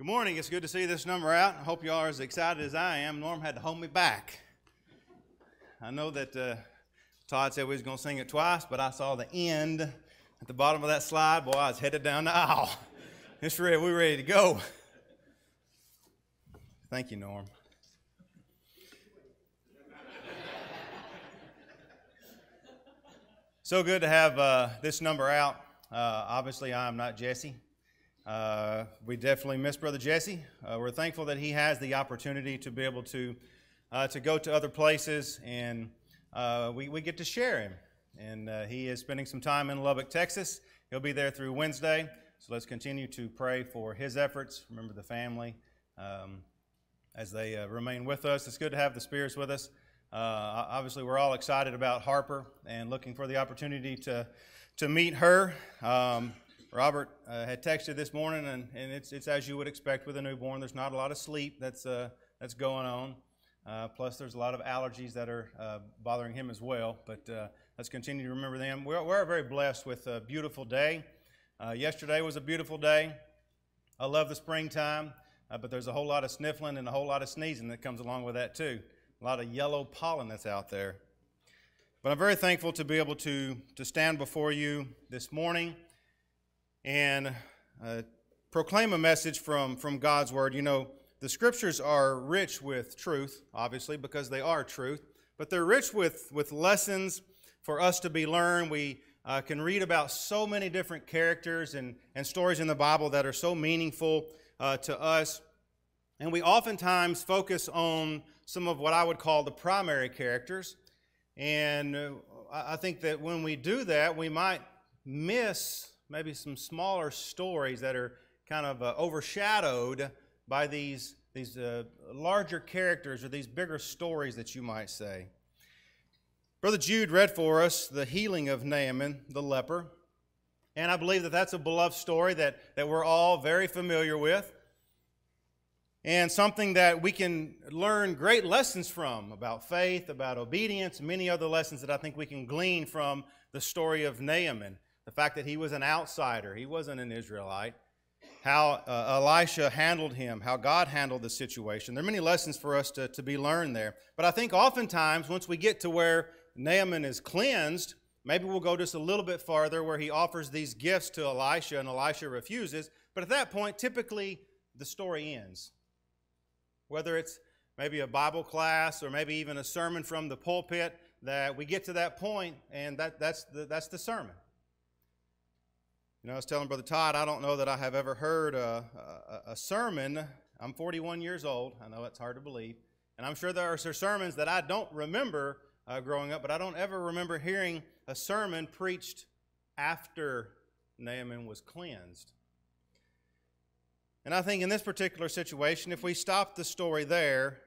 Good morning. It's good to see this number out. I hope you all are as excited as I am. Norm had to hold me back. I know that uh, Todd said we was going to sing it twice, but I saw the end at the bottom of that slide. Boy, I was headed down the aisle. It's ready. We're ready to go. Thank you, Norm. so good to have uh, this number out. Uh, obviously, I'm not Jesse. Uh, we definitely miss Brother Jesse. Uh, we're thankful that he has the opportunity to be able to uh, to go to other places, and uh, we, we get to share him. And uh, he is spending some time in Lubbock, Texas. He'll be there through Wednesday. So let's continue to pray for his efforts. Remember the family um, as they uh, remain with us. It's good to have the spirits with us. obviously, we're all excited about Harper and looking for the opportunity to to meet her. Um, Robert uh, had texted this morning, and, and it's, it's as you would expect with a newborn. There's not a lot of sleep that's, uh, that's going on. Uh, plus, there's a lot of allergies that are uh, bothering him as well. But uh, let's continue to remember them. We're, we're very blessed with a beautiful day. Uh, yesterday was a beautiful day. I love the springtime, but there's a whole lot of sniffling and a whole lot of sneezing that comes along with that, too. A lot of yellow pollen that's out there. But I'm very thankful to be able to, to stand before you this morning and uh, proclaim a message from, from God's Word. You know, the Scriptures are rich with truth, obviously, because they are truth, but they're rich with, with lessons for us to be learned. We uh, can read about so many different characters and, and stories in the Bible that are so meaningful uh, to us. And we oftentimes focus on some of what I would call the primary characters. And uh, I think that when we do that, we might miss maybe some smaller stories that are kind of uh, overshadowed by these, these uh, larger characters or these bigger stories that you might say. Brother Jude read for us the healing of Naaman, the leper. And I believe that that's a beloved story that, that we're all very familiar with. And something that we can learn great lessons from about faith, about obedience, many other lessons that I think we can glean from the story of Naaman the fact that he was an outsider, he wasn't an Israelite, how uh, Elisha handled him, how God handled the situation. There are many lessons for us to, to be learned there. But I think oftentimes, once we get to where Naaman is cleansed, maybe we'll go just a little bit farther where he offers these gifts to Elisha and Elisha refuses. But at that point, typically the story ends. Whether it's maybe a Bible class or maybe even a sermon from the pulpit, that we get to that point and that, that's, the, that's the sermon. You know, I was telling Brother Todd, I don't know that I have ever heard a, a, a, sermon. I'm 41 years old. I know it's hard to believe. And I'm sure there are sermons that I don't remember uh, growing up, but I don't ever remember hearing a sermon preached after Naaman was cleansed. And I think in this particular situation, if we stop the story there,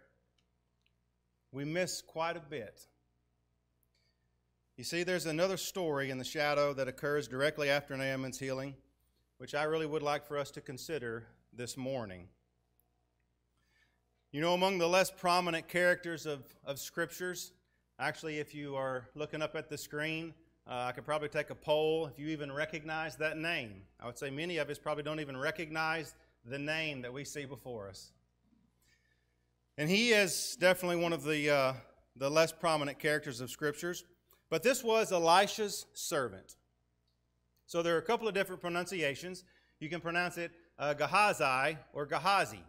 we miss quite a bit. You see, there's another story in the shadow that occurs directly after Naaman's healing, which I really would like for us to consider this morning. You know, among the less prominent characters of, of scriptures, actually, if you are looking up at the screen, uh, I could probably take a poll if you even recognize that name. I would say many of us probably don't even recognize the name that we see before us. And he is definitely one of the, uh, the less prominent characters of scriptures. But this was Elisha's servant. So there are a couple of different pronunciations. You can pronounce it uh, Gehazi or Gehazi.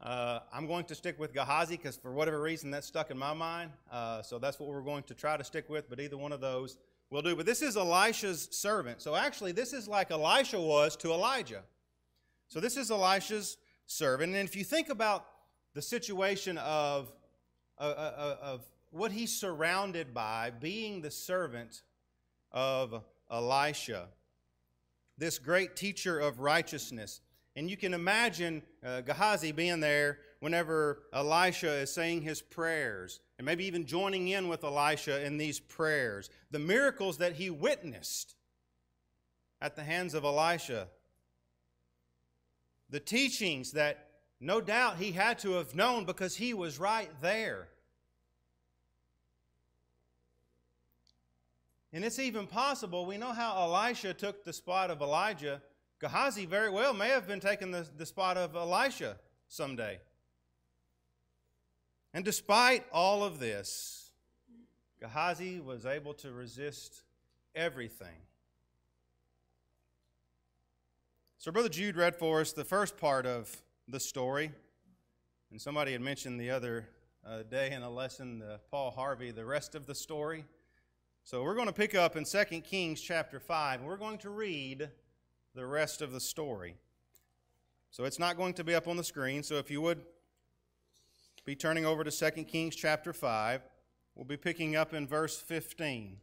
Uh, I'm going to stick with Gehazi because for whatever reason that's stuck in my mind. Uh, so that's what we're going to try to stick with, but either one of those will do. But this is Elisha's servant. So actually, this is like Elisha was to Elijah. So this is Elisha's servant. And if you think about the situation of, uh, uh, of what he's surrounded by, being the servant of Elisha, this great teacher of righteousness. And you can imagine uh, Gehazi being there whenever Elisha is saying his prayers, and maybe even joining in with Elisha in these prayers. The miracles that he witnessed at the hands of Elisha. The teachings that no doubt he had to have known because he was right there. And it's even possible, we know how Elisha took the spot of Elijah Gehazi very well may have been taking the, the spot of Elisha someday. And despite all of this, Gehazi was able to resist everything. So, Brother Jude read for us the first part of the story. And somebody had mentioned the other uh, day in a lesson, uh, Paul Harvey, the rest of the story. So, we're going to pick up in 2 Kings chapter 5, and we're going to read the rest of the story. So, it's not going to be up on the screen. So, if you would be turning over to 2 Kings chapter 5. We'll be picking up in verse 15.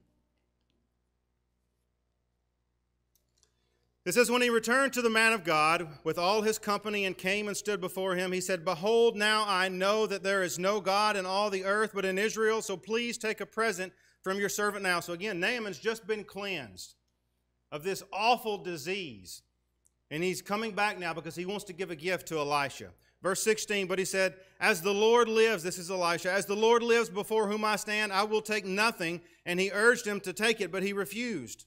It says, When he returned to the man of God with all his company and came and stood before him, he said, Behold, now I know that there is no God in all the earth but in Israel, so please take a present from your servant now. So again, Naaman's just been cleansed of this awful disease. And he's coming back now because he wants to give a gift to Elisha. Verse 16, but he said, As the Lord lives, this is Elisha, as the Lord lives before whom I stand, I will take nothing. And he urged him to take it, but he refused.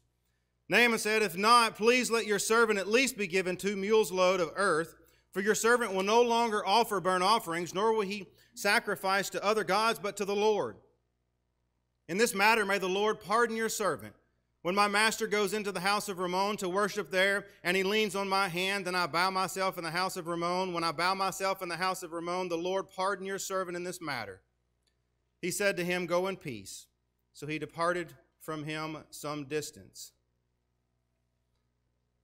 Naaman said, If not, please let your servant at least be given two mules' load of earth, for your servant will no longer offer burnt offerings, nor will he sacrifice to other gods, but to the Lord. In this matter, may the Lord pardon your servant. When my master goes into the house of Ramon to worship there, and he leans on my hand, then I bow myself in the house of Ramon. When I bow myself in the house of Ramon, the Lord pardon your servant in this matter. He said to him, Go in peace. So he departed from him some distance.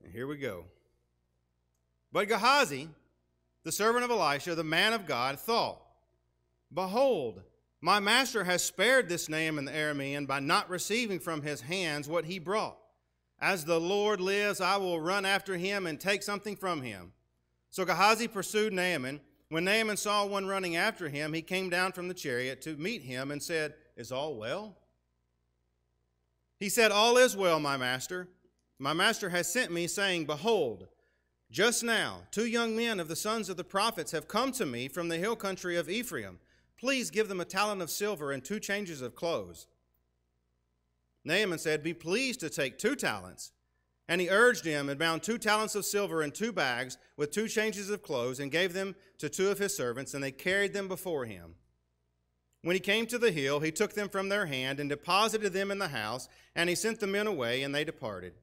And here we go. But Gehazi, the servant of Elisha, the man of God, thought, Behold, my master has spared this name Naaman the Aramean by not receiving from his hands what he brought. As the Lord lives, I will run after him and take something from him. So Gehazi pursued Naaman. When Naaman saw one running after him, he came down from the chariot to meet him and said, Is all well? He said, All is well, my master. My master has sent me, saying, Behold, just now two young men of the sons of the prophets have come to me from the hill country of Ephraim. Please give them a talent of silver and two changes of clothes. Naaman said, Be pleased to take two talents. And he urged him and bound two talents of silver in two bags with two changes of clothes and gave them to two of his servants, and they carried them before him. When he came to the hill, he took them from their hand and deposited them in the house, and he sent the men away, and they departed.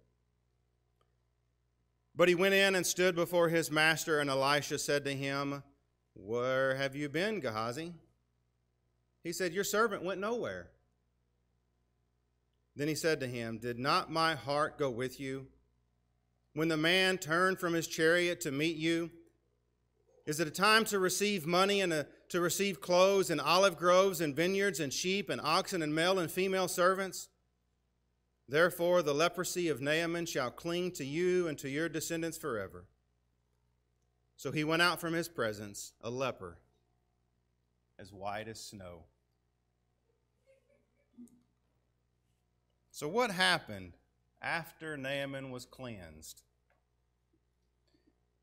But he went in and stood before his master, and Elisha said to him, Where have you been, Gehazi? He said, Your servant went nowhere. Then he said to him, Did not my heart go with you? When the man turned from his chariot to meet you, is it a time to receive money and a, to receive clothes and olive groves and vineyards and sheep and oxen and male and female servants? Therefore, the leprosy of Naaman shall cling to you and to your descendants forever. So he went out from his presence, a leper, as white as snow. So, what happened after Naaman was cleansed?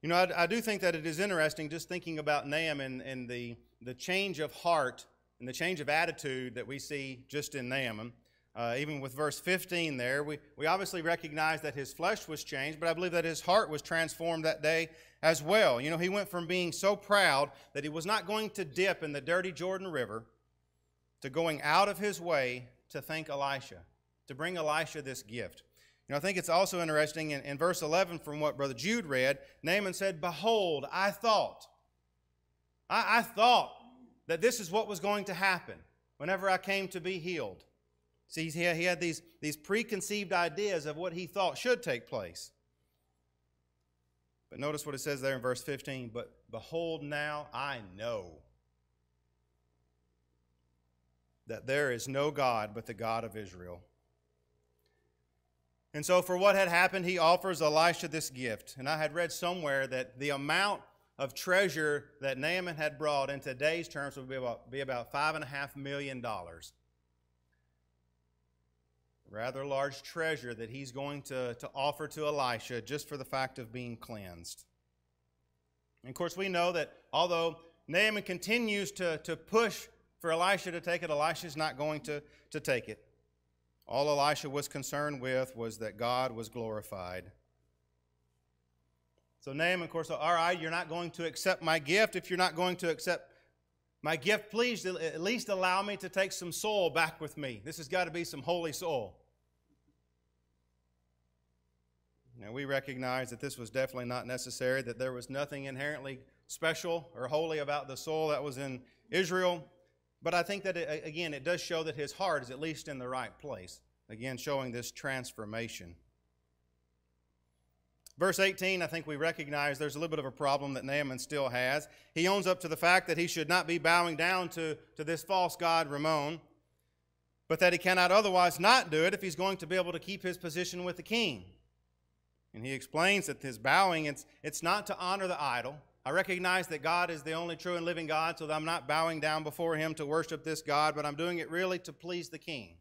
You know, I, I, do think that it is interesting just thinking about Naaman and the, the change of heart and the change of attitude that we see just in Naaman. Uh, even with verse 15 there, we, we obviously recognize that his flesh was changed, but I believe that his heart was transformed that day as well. You know, he went from being so proud that he was not going to dip in the dirty Jordan River to going out of his way to thank Elisha to bring Elisha this gift. You know, I think it's also interesting in, in verse 11 from what Brother Jude read, Naaman said, Behold, I thought. I, I thought that this is what was going to happen whenever I came to be healed. See, he had, he had these, these preconceived ideas of what he thought should take place. But notice what it says there in verse 15. But behold, now I know that there is no God but the God of Israel. And so, for what had happened, he offers Elisha this gift. And I had read somewhere that the amount of treasure that Naaman had brought in today's terms would be about, be about $5.5 million. Rather large treasure that he's going to, to offer to Elisha just for the fact of being cleansed. And of course, we know that although Naaman continues to, to push for Elisha to take it, Elisha's not going to, to take it. All Elisha was concerned with was that God was glorified. So Naaman, of course, all right, you're not going to accept my gift. If you're not going to accept my gift, please at least allow me to take some soil back with me. This has got to be some holy soil. Now, we recognize that this was definitely not necessary, that there was nothing inherently special or holy about the soil that was in Israel. But I think that, it, again, it does show that his heart is at least in the right place. Again, showing this transformation. Verse 18, I think we recognize there's a little bit of a problem that Naaman still has. He owns up to the fact that he should not be bowing down to, to this false god, Ramon, but that he cannot otherwise not do it if he's going to be able to keep his position with the king. And he explains that his bowing, it's, it's not to honor the idol. I recognize that God is the only true and living God, so I'm not bowing down before him to worship this God, but I'm doing it really to please the king.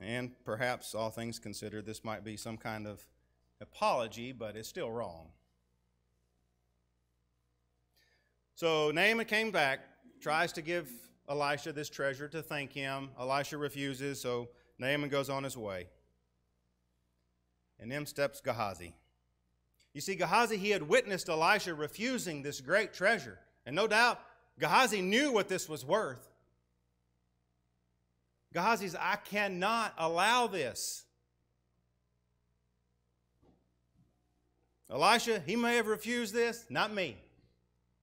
And perhaps, all things considered, this might be some kind of apology, but it's still wrong. So Naaman came back, tries to give Elisha this treasure to thank him. Elisha refuses, so Naaman goes on his way. And then steps Gehazi. You see, Gehazi, he had witnessed Elisha refusing this great treasure. And no doubt, Gehazi knew what this was worth. Gehazi says, I cannot allow this. Elisha, he may have refused this, not me.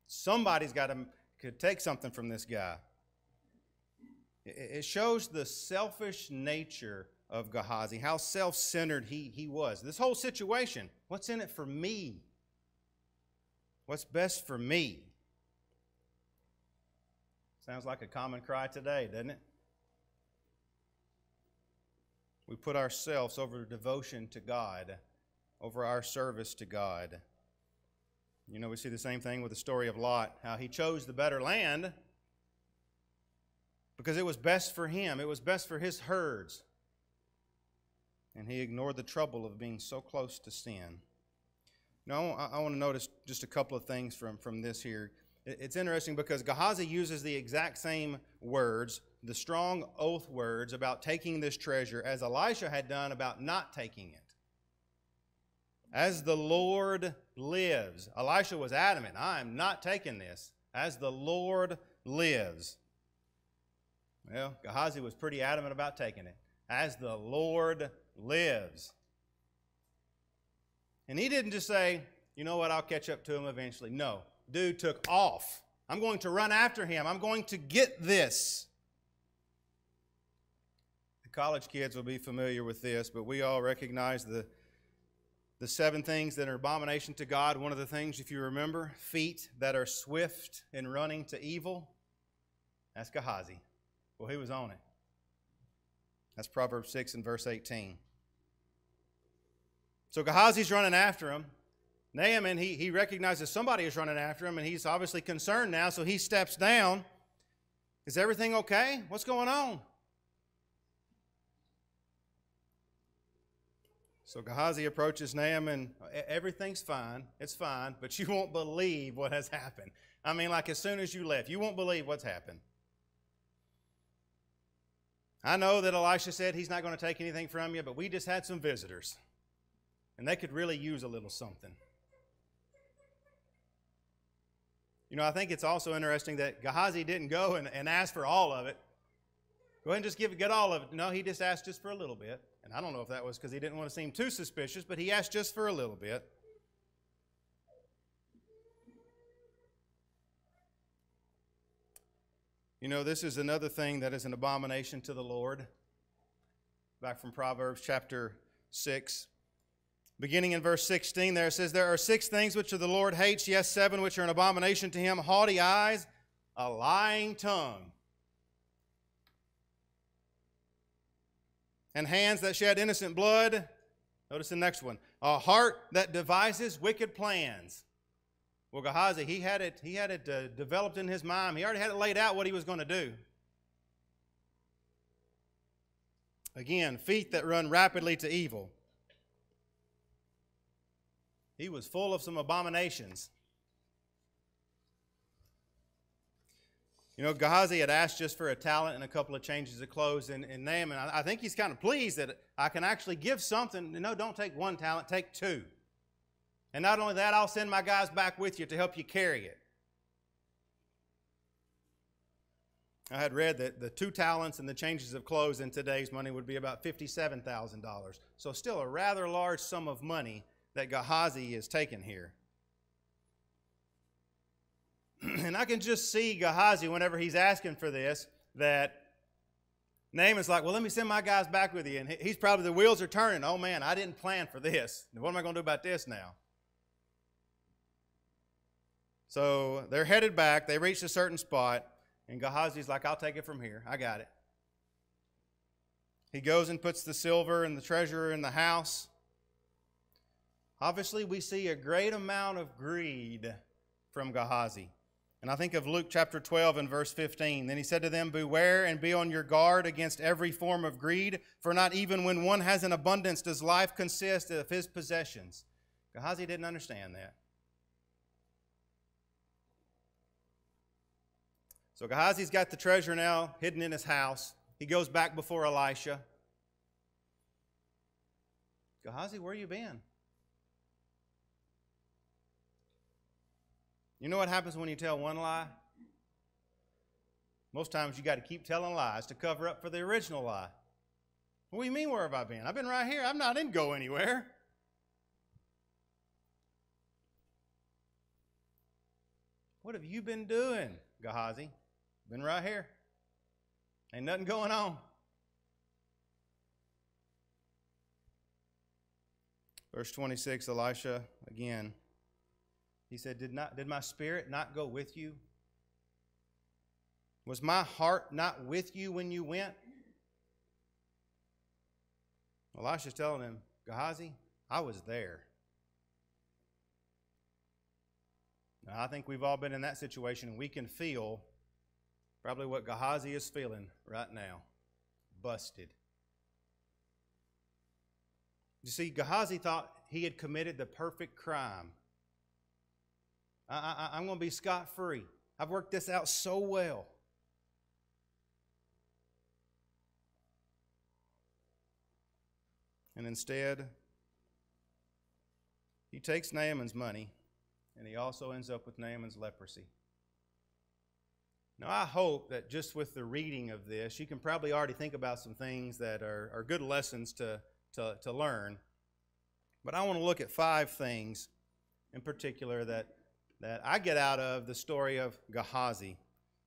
Somebody's got to take something from this guy. It shows the selfish nature of Gehazi, how self centered he, he was. This whole situation, what's in it for me? What's best for me? Sounds like a common cry today, doesn't it? We put ourselves over devotion to God, over our service to God. You know, we see the same thing with the story of Lot, how he chose the better land because it was best for him, it was best for his herds. And he ignored the trouble of being so close to sin. Now, I, I want to notice just a couple of things from, from this here. It's interesting because Gehazi uses the exact same words the strong oath words about taking this treasure as Elisha had done about not taking it. As the Lord lives, Elisha was adamant, I am not taking this. As the Lord lives. Well, Gehazi was pretty adamant about taking it. As the Lord lives. And he didn't just say, you know what, I'll catch up to him eventually. No, dude took off. I'm going to run after him. I'm going to get this. The college kids will be familiar with this, but we all recognize the, the seven things that are abomination to God. One of the things, if you remember, feet that are swift in running to evil. That's Gehazi. Well, he was on it. That's Proverbs 6 and verse 18. So Gehazi's running after him. Naaman, he, he recognizes somebody is running after him, and he's obviously concerned now, so he steps down. Is everything okay? What's going on? So Gehazi approaches Naaman. Everything's fine. It's fine, but you won't believe what has happened. I mean, like as soon as you left, you won't believe what's happened. I know that Elisha said he's not going to take anything from you, but we just had some visitors, and they could really use a little something. You know, I think it's also interesting that Gehazi didn't go and, and ask for all of it. Go ahead and just give get all of it. No, he just asked just for a little bit. And I don't know if that was because he didn't want to seem too suspicious, but he asked just for a little bit. You know, this is another thing that is an abomination to the Lord. Back from Proverbs chapter 6. Beginning in verse 16, there it says, There are six things which the Lord hates, yes, seven which are an abomination to him haughty eyes, a lying tongue and hands that shed innocent blood. Notice the next one. A heart that devises wicked plans. Well, Gehazi, he had it, he had it uh, developed in his mind. He already had it laid out what he was going to do. Again, feet that run rapidly to evil. He was full of some abominations. You know, Gehazi had asked just for a talent and a couple of changes of clothes in, in Naaman. I, I think he's kind of pleased that I can actually give something. No, don't take one talent, take two. And not only that, I'll send my guys back with you to help you carry it. I had read that the two talents and the changes of clothes in today's money would be about $57,000. So, still a rather large sum of money that Gehazi is taking here. and I can just see Gehazi whenever he's asking for this that Naaman's like, well, let me send my guys back with you. And he's probably, the wheels are turning. Oh, man, I didn't plan for this. What am I going to do about this now? So they're headed back. They reach a certain spot. And Gehazi's like, I'll take it from here. I got it. He goes and puts the silver and the treasure in the house. Obviously, we see a great amount of greed from Gehazi. And I think of Luke chapter 12 and verse 15. Then he said to them, Beware and be on your guard against every form of greed, for not even when one has an abundance does life consist of his possessions. Gehazi didn't understand that. So Gehazi's got the treasure now hidden in his house. He goes back before Elisha. Gehazi, where you been? You know what happens when you tell one lie? Most times you got to keep telling lies to cover up for the original lie. What do you mean, where have I been? I've been right here. I'm not in go anywhere. What have you been doing, Gehazi? Been right here. Ain't nothing going on. Verse 26, Elisha again. He said, Did, not, did my spirit not go with you? Was my heart not with you when you went? Elisha's telling him, Gehazi, I was there. Now, I think we've all been in that situation, and we can feel probably what Gehazi is feeling right now busted. You see, Gehazi thought he had committed the perfect crime I, am going to be scot free. I've worked this out so well. And instead, he takes Naaman's money and he also ends up with Naaman's leprosy. Now, I hope that just with the reading of this, you can probably already think about some things that are, are good lessons to, to, to learn. But I want to look at five things in particular that that I get out of the story of Gehazi.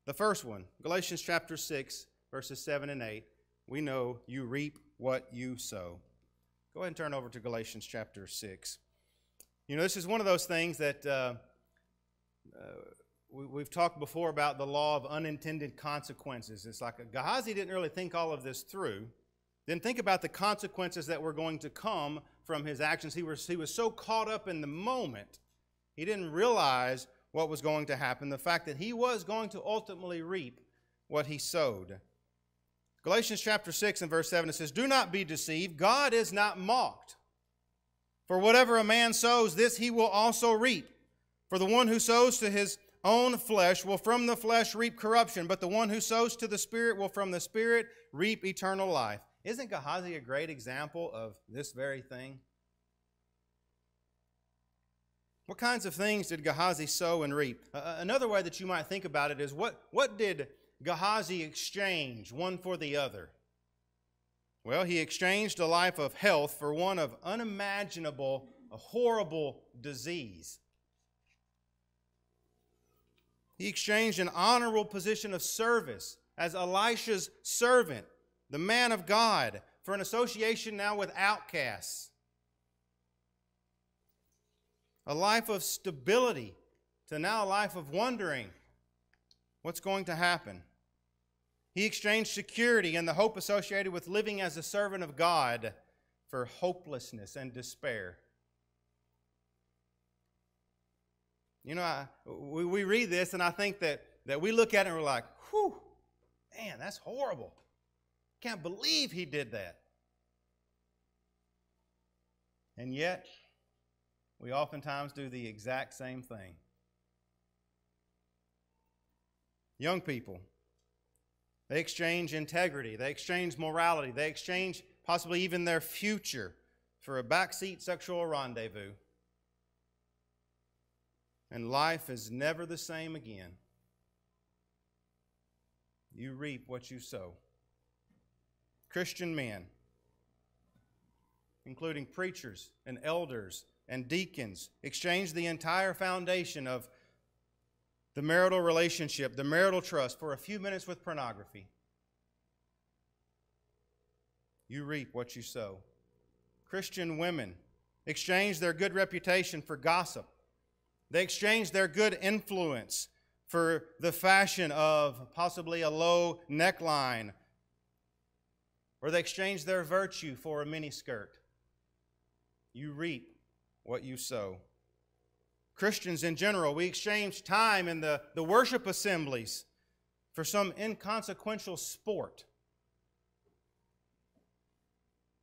The first one, Galatians chapter 6, verses 7 and 8. We know you reap what you sow. Go ahead and turn over to Galatians chapter 6. You know, this is one of those things that uh, uh, we, have talked before about the law of unintended consequences. It's like Gehazi didn't really think all of this through, didn't think about the consequences that were going to come from his actions. He was, he was so caught up in the moment he didn't realize what was going to happen, the fact that he was going to ultimately reap what he sowed. Galatians chapter 6 and verse 7 it says, Do not be deceived, God is not mocked. For whatever a man sows, this he will also reap. For the one who sows to his own flesh will from the flesh reap corruption, but the one who sows to the Spirit will from the Spirit reap eternal life. Isn't Gehazi a great example of this very thing? What kinds of things did Gehazi sow and reap? Uh, another way that you might think about it is what, what did Gehazi exchange one for the other? Well, he exchanged a life of health for one of unimaginable, a horrible disease. He exchanged an honorable position of service as Elisha's servant, the man of God, for an association now with outcasts a life of stability to now a life of wondering what's going to happen. He exchanged security and the hope associated with living as a servant of God for hopelessness and despair. You know, I, we, we read this and I think that, that we look at it and we're like, whew, man, that's horrible. Can't believe he did that. And yet, we oftentimes do the exact same thing. young people. They exchange integrity, they exchange morality, they exchange possibly even their future for a backseat sexual rendezvous. And life is never the same again. You reap what you sow. Christian men, including preachers and elders and deacons, exchange the entire foundation of the marital relationship, the marital trust, for a few minutes with pornography. You reap what you sow. Christian women exchange their good reputation for gossip. They exchange their good influence for the fashion of possibly a low neckline. Or they exchange their virtue for a miniskirt. You reap what you sow. Christians in general, we exchange time in the, the worship assemblies for some inconsequential sport.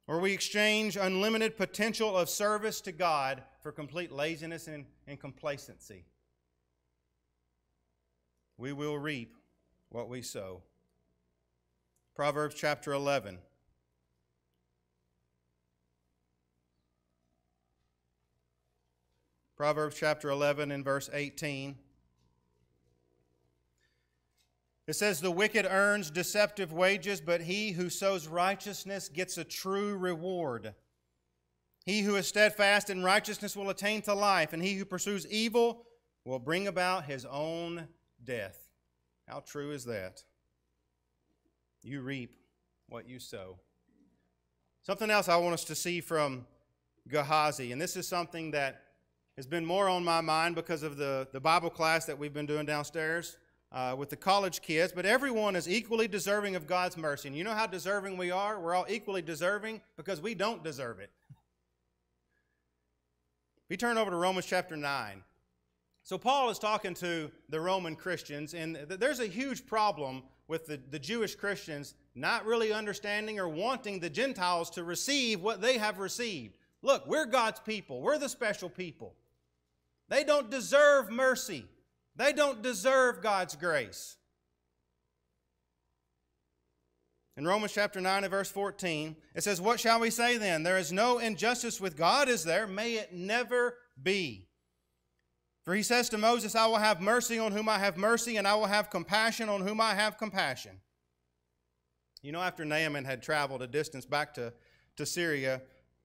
Or we exchange unlimited potential of service to God for complete laziness and, and complacency. We will reap what we sow. Proverbs chapter 11. Proverbs chapter 11 and verse 18. It says, The wicked earns deceptive wages, but he who sows righteousness gets a true reward. He who is steadfast in righteousness will attain to life, and he who pursues evil will bring about his own death. How true is that? You reap what you sow. Something else I want us to see from Gehazi, and this is something that has been more on my mind because of the, the Bible class that we've been doing downstairs uh, with the college kids, but everyone is equally deserving of God's mercy. And you know how deserving we are? We're all equally deserving because we don't deserve it. We turn over to Romans chapter 9. So, Paul is talking to the Roman Christians, and there's a huge problem with the, the Jewish Christians not really understanding or wanting the Gentiles to receive what they have received. Look, we're God's people, we're the special people. They don't deserve mercy. They don't deserve God's grace. In Romans chapter 9 and verse 14, it says, What shall we say then? There is no injustice with God, is there? May it never be. For he says to Moses, I will have mercy on whom I have mercy, and I will have compassion on whom I have compassion. You know, after Naaman had traveled a distance back to, to Syria,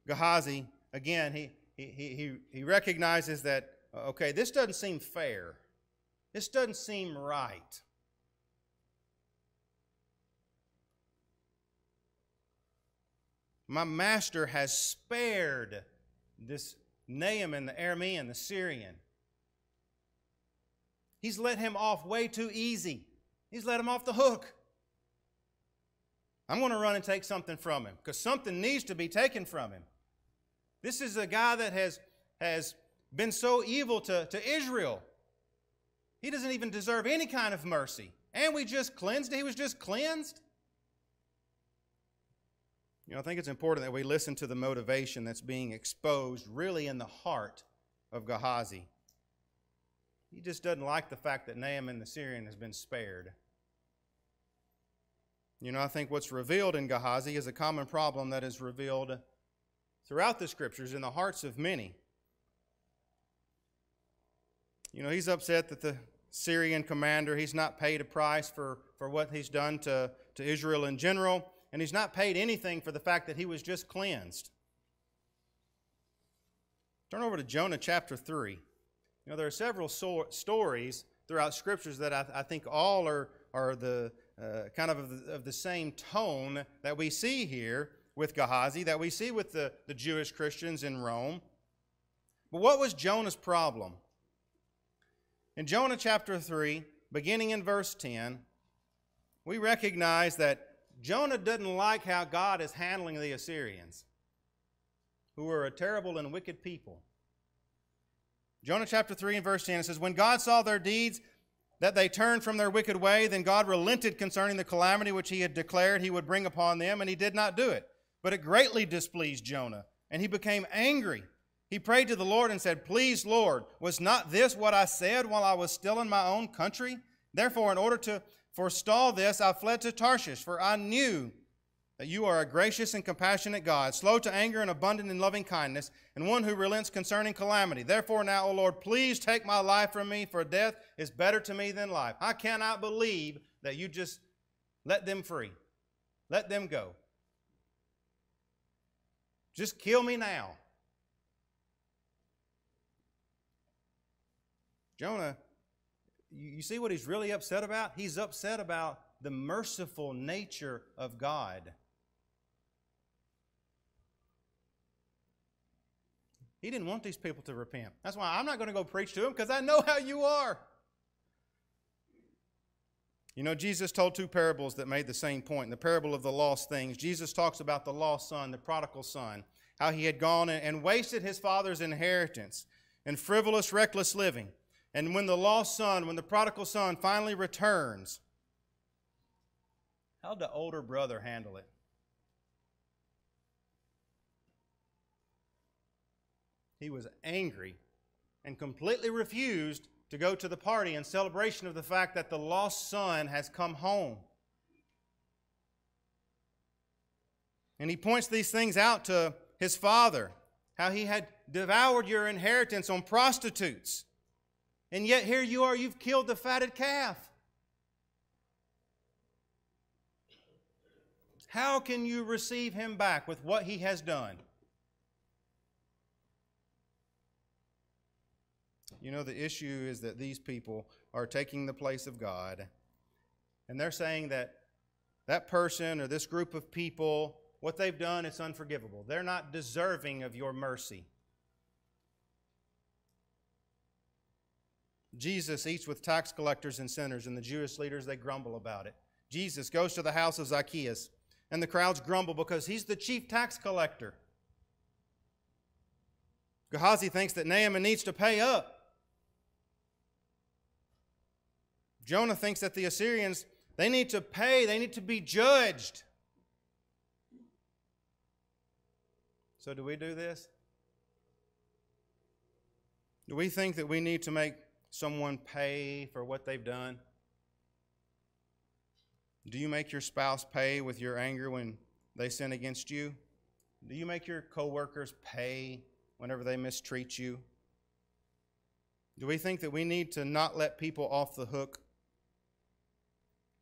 Gehazi, again, he, he, he, he recognizes that okay, this doesn't seem fair. This doesn't seem right. My master has spared this Naaman, the Aramean, the Syrian. He's let him off way too easy. He's let him off the hook. I'm going to run and take something from him because something needs to be taken from him. This is a guy that has, has been so evil to, to Israel. He doesn't even deserve any kind of mercy. And we just cleansed He was just cleansed. You know, I think it's important that we listen to the motivation that's being exposed really in the heart of Gehazi. He just doesn't like the fact that Naaman the Syrian has been spared. You know, I think what's revealed in Gehazi is a common problem that is revealed throughout the scriptures in the hearts of many. You know, he's upset that the Syrian commander, he's not paid a price for, for what he's done to, to Israel in general, and he's not paid anything for the fact that he was just cleansed. Turn over to Jonah chapter 3. You know, there are several so- stories throughout scriptures that I, I, think all are, are the uh, kind of of the, of the same tone that we see here with Gehazi, that we see with the, the Jewish Christians in Rome. But what was Jonah's problem? In Jonah chapter 3, beginning in verse 10, we recognize that Jonah doesn't like how God is handling the Assyrians, who are a terrible and wicked people. Jonah chapter 3 and verse 10 it says, When God saw their deeds, that they turned from their wicked way, then God relented concerning the calamity which he had declared he would bring upon them, and he did not do it. But it greatly displeased Jonah, and he became angry. He prayed to the Lord and said, Please, Lord, was not this what I said while I was still in my own country? Therefore, in order to forestall this, I fled to Tarshish, for I knew that you are a gracious and compassionate God, slow to anger and abundant in loving kindness, and one who relents concerning calamity. Therefore, now, O Lord, please take my life from me, for death is better to me than life. I cannot believe that you just let them free, let them go. Just kill me now. Jonah, you see what he's really upset about? He's upset about the merciful nature of God. He didn't want these people to repent. That's why I'm not going to go preach to them because I know how you are. You know, Jesus told two parables that made the same point. In the parable of the lost things, Jesus talks about the lost son, the prodigal son, how he had gone and wasted his father's inheritance in frivolous, reckless living. And when the lost son, when the prodigal son finally returns, how'd the older brother handle it? he was angry and completely refused to go to the party in celebration of the fact that the lost son has come home. And he points these things out to his father how he had devoured your inheritance on prostitutes. And yet here you are, you've killed the fatted calf. How can you receive him back with what he has done? You know, the issue is that these people are taking the place of God, and they're saying that that person or this group of people, what they've done, is unforgivable. They're not deserving of your mercy. Jesus eats with tax collectors and sinners, and the Jewish leaders, they grumble about it. Jesus goes to the house of Zacchaeus, and the crowds grumble because he's the chief tax collector. Gehazi thinks that Naaman needs to pay up. Jonah thinks that the Assyrians, they need to pay, they need to be judged. So, do we do this? Do we think that we need to make someone pay for what they've done? Do you make your spouse pay with your anger when they sin against you? Do you make your coworkers pay whenever they mistreat you? Do we think that we need to not let people off the hook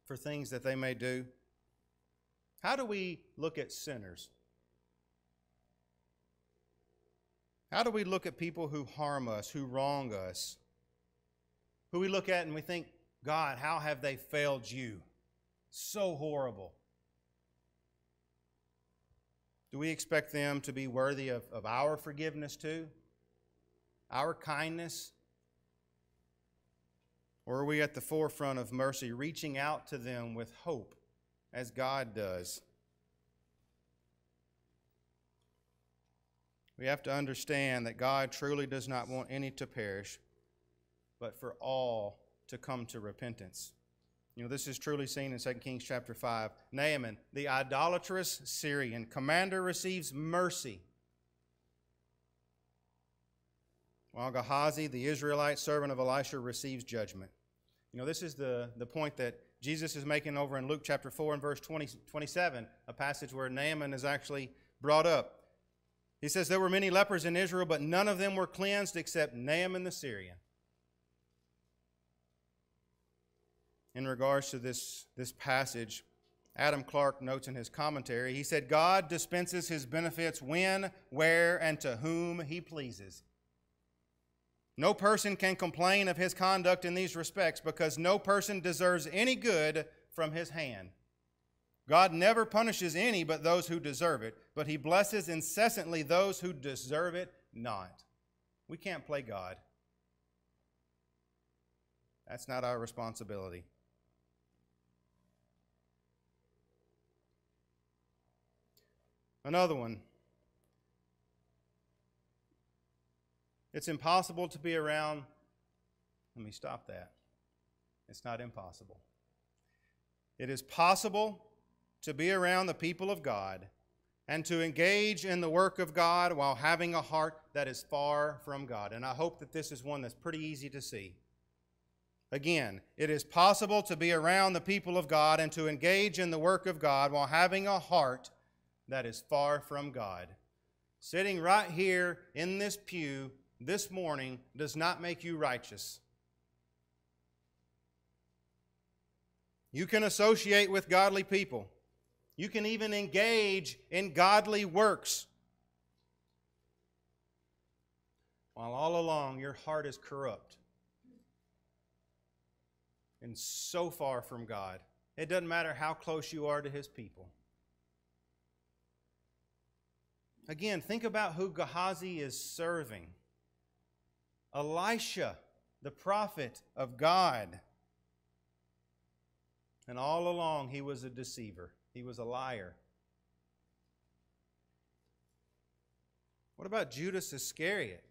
for things that they may do? How do we look at sinners? How do we look at people who harm us, who wrong us? Who we look at and we think, God, how have they failed you? So horrible. Do we expect them to be worthy of, of our forgiveness too? Our kindness? Or are we at the forefront of mercy, reaching out to them with hope as God does? We have to understand that God truly does not want any to perish, but for all to come to repentance. You know, this is truly seen in 2 Kings chapter 5. Naaman, the idolatrous Syrian commander, receives mercy while Gehazi, the Israelite servant of Elisha, receives judgment. You know, this is the, the point that Jesus is making over in Luke chapter 4 and verse 20, 27, a passage where Naaman is actually brought up. He says, There were many lepers in Israel, but none of them were cleansed except Naaman the Syrian. In regards to this, this passage, Adam Clarke notes in his commentary, he said, God dispenses his benefits when, where, and to whom he pleases. No person can complain of his conduct in these respects because no person deserves any good from his hand. God never punishes any but those who deserve it, but he blesses incessantly those who deserve it not. We can't play God. That's not our responsibility. Another one It's impossible to be around. Let me stop that. It's not impossible. It is possible to be around the people of God and to engage in the work of God while having a heart that is far from God. And I hope that this is one that's pretty easy to see. Again, it is possible to be around the people of God and to engage in the work of God while having a heart that is far from God. Sitting right here in this pew this morning does not make you righteous. You can associate with godly people. You can even engage in godly works. While all along your heart is corrupt and so far from God. It doesn't matter how close you are to His people. Again, think about who Gehazi is serving Elisha, the prophet of God. And all along, he was a deceiver, he was a liar. What about Judas Iscariot?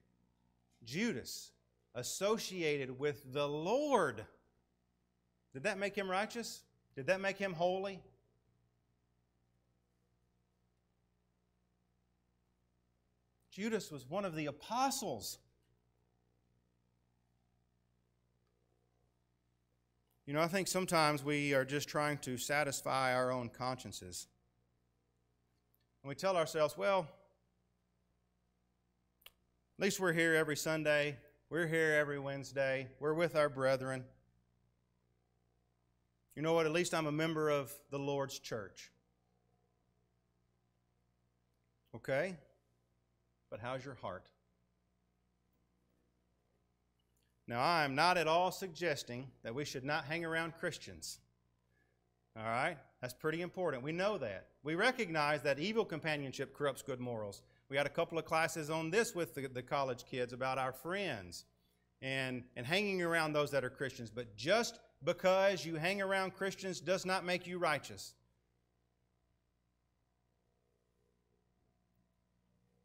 Judas, associated with the Lord. Did that make him righteous? Did that make him holy? Judas was one of the apostles. You know, I think sometimes we are just trying to satisfy our own consciences. And we tell ourselves, well, at least we're here every Sunday, we're here every Wednesday, we're with our brethren. You know what? At least I'm a member of the Lord's church. Okay? But how's your heart? Now, I am not at all suggesting that we should not hang around Christians. All right? That's pretty important. We know that. We recognize that evil companionship corrupts good morals. We had a couple of classes on this with the, the college kids about our friends and, and hanging around those that are Christians. But just because you hang around Christians does not make you righteous.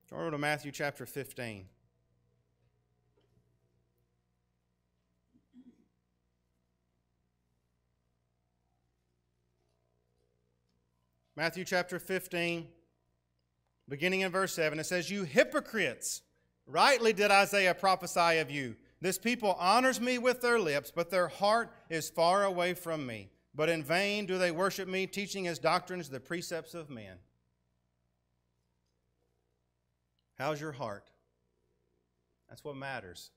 Turn over to Matthew chapter 15. Matthew chapter 15, beginning in verse 7, it says, You hypocrites, rightly did Isaiah prophesy of you this people honors me with their lips, but their heart is far away from me. But in vain do they worship me, teaching as doctrines the precepts of men. How's your heart? That's what matters.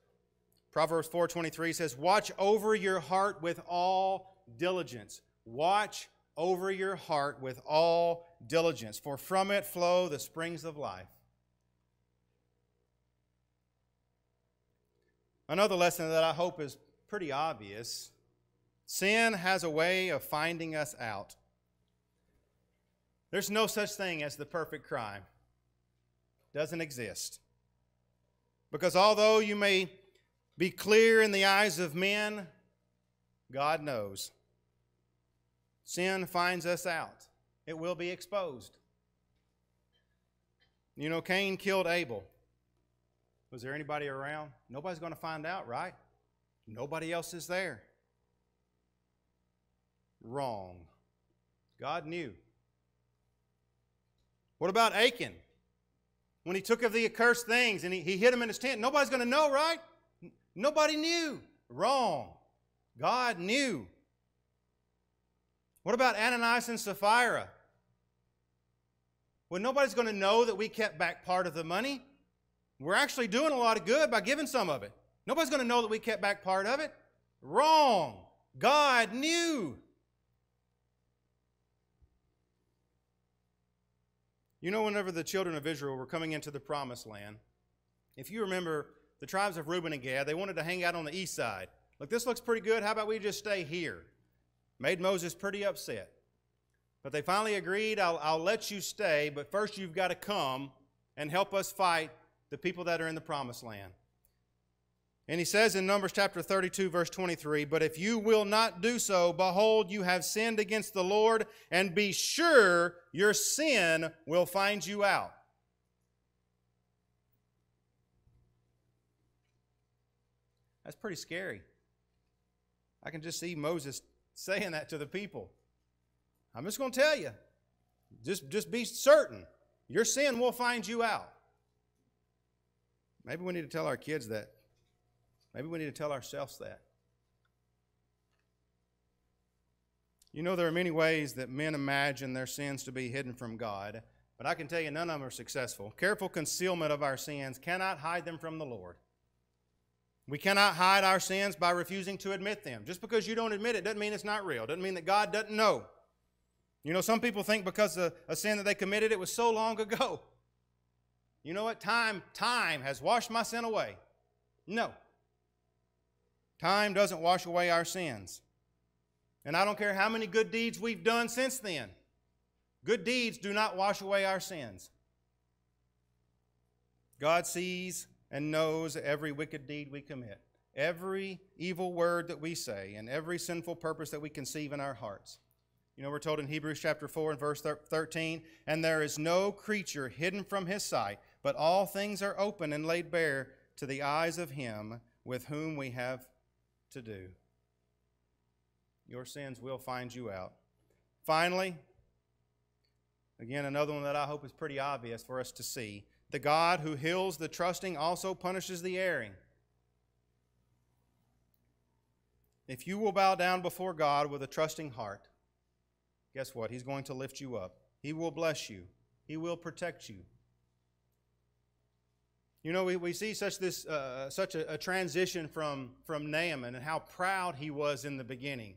Proverbs 4:23 says, "Watch over your heart with all diligence. Watch over your heart with all diligence, for from it flow the springs of life." Another lesson that I hope is pretty obvious sin has a way of finding us out. There's no such thing as the perfect crime. Doesn't exist. Because although you may be clear in the eyes of men, God knows. Sin finds us out. It will be exposed. You know, Cain killed Abel. Was there anybody around? Nobody's going to find out, right? Nobody else is there. Wrong. God knew. What about Achan? When he took of the accursed things and he, he hid them in his tent, nobody's going to know, right? Nobody knew. Wrong. God knew. What about Ananias and Sapphira? Well, nobody's going to know that we kept back part of the money. We're actually doing a lot of good by giving some of it. Nobody's going to know that we kept back part of it. Wrong. God knew. You know, whenever the children of Israel were coming into the promised land, if you remember the tribes of Reuben and Gad, they wanted to hang out on the east side. Look, this looks pretty good. How about we just stay here? Made Moses pretty upset. But they finally agreed, I'll, I'll let you stay, but first you've got to come and help us fight the people that are in the promised land. And he says in Numbers chapter 32, verse 23 But if you will not do so, behold, you have sinned against the Lord, and be sure your sin will find you out. That's pretty scary. I can just see Moses saying that to the people. I'm just going to tell you just, just be certain your sin will find you out. Maybe we need to tell our kids that. Maybe we need to tell ourselves that. You know, there are many ways that men imagine their sins to be hidden from God, but I can tell you none of them are successful. Careful concealment of our sins cannot hide them from the Lord. We cannot hide our sins by refusing to admit them. Just because you don't admit it doesn't mean it's not real, doesn't mean that God doesn't know. You know, some people think because of a sin that they committed, it was so long ago. You know what? Time, time has washed my sin away. No. Time doesn't wash away our sins. And I don't care how many good deeds we've done since then. Good deeds do not wash away our sins. God sees and knows every wicked deed we commit, every evil word that we say, and every sinful purpose that we conceive in our hearts. You know, we're told in Hebrews chapter 4 and verse 13, and there is no creature hidden from his sight, but all things are open and laid bare to the eyes of him with whom we have to do. Your sins will find you out. Finally, again, another one that I hope is pretty obvious for us to see the God who heals the trusting also punishes the erring. If you will bow down before God with a trusting heart, guess what? He's going to lift you up. He will bless you. He will protect you. You know, we, we see such, this, uh, such a, a, transition from, from Naaman and how proud he was in the beginning.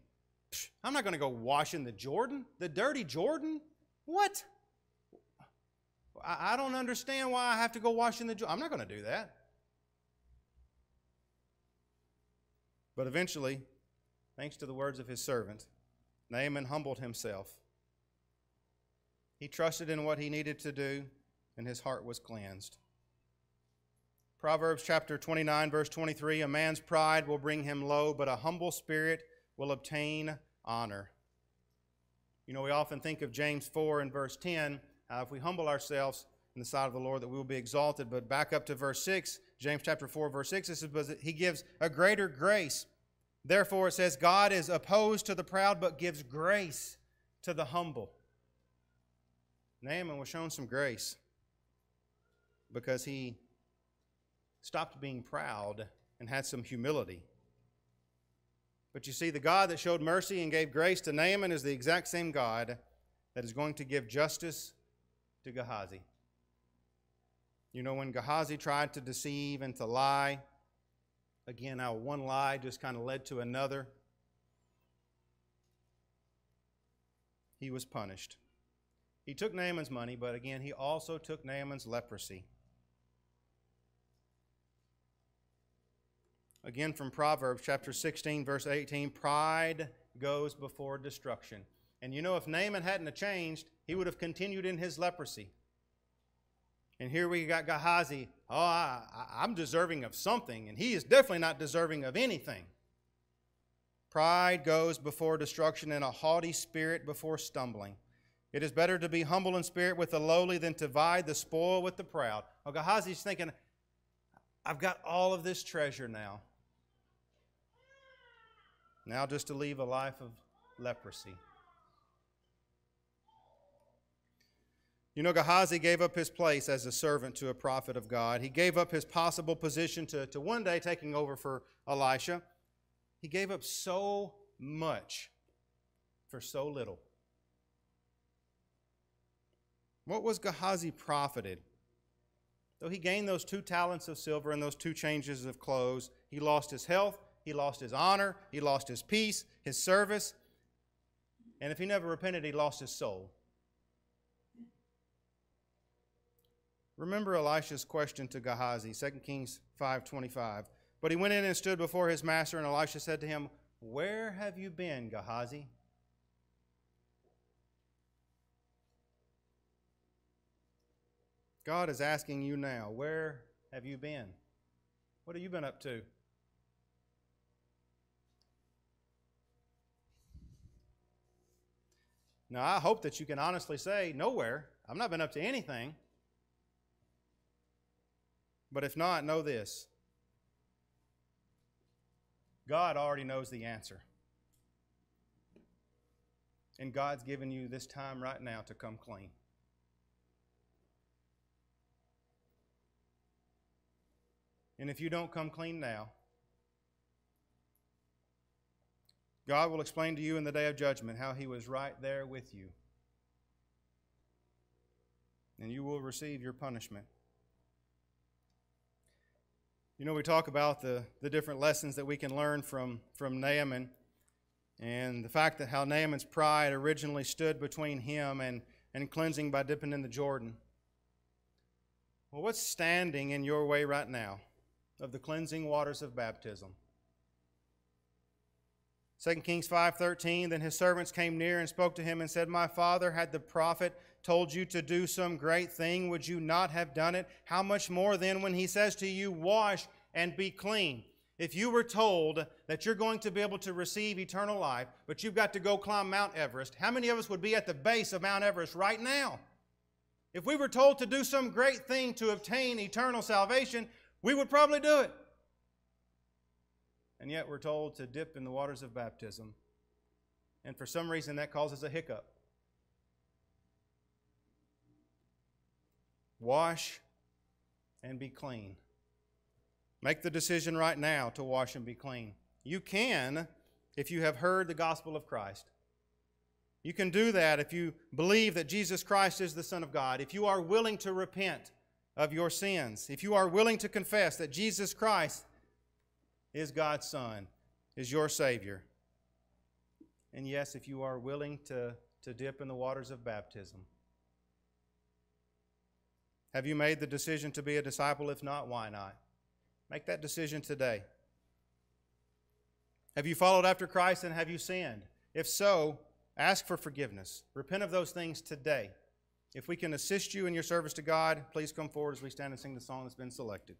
Psh, I'm not going to go wash in the Jordan, the dirty Jordan. What? I, I don't understand why I have to go wash in the Jordan. I'm not going to do that. But eventually, thanks to the words of his servant, Naaman humbled himself. He trusted in what he needed to do, and his heart was cleansed. Proverbs chapter 29, verse 23 A man's pride will bring him low, but a humble spirit will obtain honor. You know, we often think of James 4 and verse 10. Uh, if we humble ourselves in the sight of the Lord, that we will be exalted. But back up to verse 6, James chapter 4, verse 6, it says, He gives a greater grace. Therefore, it says, God is opposed to the proud, but gives grace to the humble. Naaman was shown some grace because he stopped being proud and had some humility. But you see, the God that showed mercy and gave grace to Naaman is the exact same God that is going to give justice to Gehazi. You know, when Gehazi tried to deceive and to lie, again, how one lie just kind of led to another, he was punished. He took Naaman's money, but again, he also took Naaman's leprosy. Again, from Proverbs chapter 16, verse 18 pride goes before destruction. And you know, if Naaman hadn't changed, he would have continued in his leprosy. And here we got Gehazi. Oh, I, I'm deserving of something, and he is definitely not deserving of anything. Pride goes before destruction, and a haughty spirit before stumbling. It is better to be humble in spirit with the lowly than to divide the spoil with the proud. Well, Gehazi's thinking, I've got all of this treasure now. Now, just to leave a life of leprosy. You know, Gehazi gave up his place as a servant to a prophet of God. He gave up his possible position to, to one day taking over for Elisha. He gave up so much for so little. What was Gehazi profited? Though he gained those two talents of silver and those two changes of clothes, he lost his health, he lost his honor, he lost his peace, his service, and if he never repented, he lost his soul. Remember Elisha's question to Gehazi, 2 Kings 5:25. But he went in and stood before his master, and Elisha said to him, Where have you been, Gehazi? God is asking you now, Where have you been? What have you been up to? Now, I hope that you can honestly say, Nowhere. I've not been up to anything. But if not, know this God already knows the answer. And God's given you this time right now to come clean. And if you don't come clean now, God will explain to you in the day of judgment how he was right there with you. And you will receive your punishment. You know, we talk about the, the different lessons that we can learn from, from Naaman and the fact that how Naaman's pride originally stood between him and, and cleansing by dipping in the Jordan. Well, what's standing in your way right now of the cleansing waters of baptism? 2 Kings 5:13 Then his servants came near and spoke to him and said, "My father had the prophet told you to do some great thing, would you not have done it? How much more then when he says to you, wash and be clean?" If you were told that you're going to be able to receive eternal life, but you've got to go climb Mount Everest, how many of us would be at the base of Mount Everest right now? If we were told to do some great thing to obtain eternal salvation, we would probably do it. And yet we're told to dip in the waters of baptism. And for some reason, that causes a hiccup. Wash and be clean. Make the decision right now to wash and be clean. You can if you have heard the gospel of Christ. You can do that if you believe that Jesus Christ is the Son of God, if you are willing to repent of your sins, if you are willing to confess that Jesus Christ is God's Son, is your Savior. And yes, if you are willing to, to dip in the waters of baptism. Have you made the decision to be a disciple? If not, why not? Make that decision today. Have you followed after Christ and have you sinned? If so, ask for forgiveness. Repent of those things today. If we can assist you in your service to God, please come forward as we stand and sing the song that's been selected.